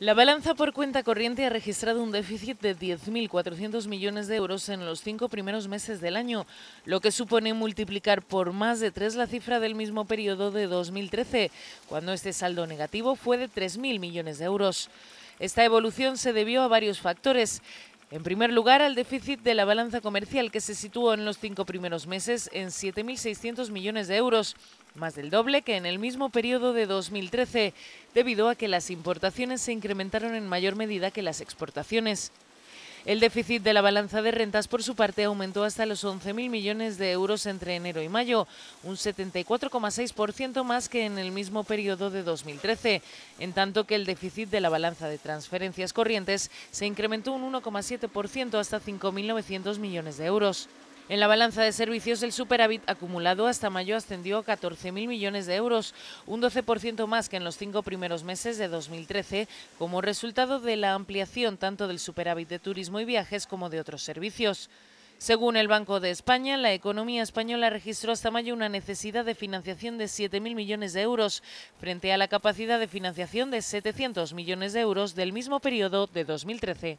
La balanza por cuenta corriente ha registrado un déficit de 10.400 millones de euros en los cinco primeros meses del año, lo que supone multiplicar por más de tres la cifra del mismo periodo de 2013, cuando este saldo negativo fue de 3.000 millones de euros. Esta evolución se debió a varios factores. En primer lugar, al déficit de la balanza comercial, que se situó en los cinco primeros meses en 7.600 millones de euros, más del doble que en el mismo periodo de 2013, debido a que las importaciones se incrementaron en mayor medida que las exportaciones. El déficit de la balanza de rentas, por su parte, aumentó hasta los 11.000 millones de euros entre enero y mayo, un 74,6% más que en el mismo periodo de 2013, en tanto que el déficit de la balanza de transferencias corrientes se incrementó un 1,7% hasta 5.900 millones de euros. En la balanza de servicios, el superávit acumulado hasta mayo ascendió a 14.000 millones de euros, un 12% más que en los cinco primeros meses de 2013, como resultado de la ampliación tanto del superávit de turismo y viajes como de otros servicios. Según el Banco de España, la economía española registró hasta mayo una necesidad de financiación de 7.000 millones de euros, frente a la capacidad de financiación de 700 millones de euros del mismo periodo de 2013.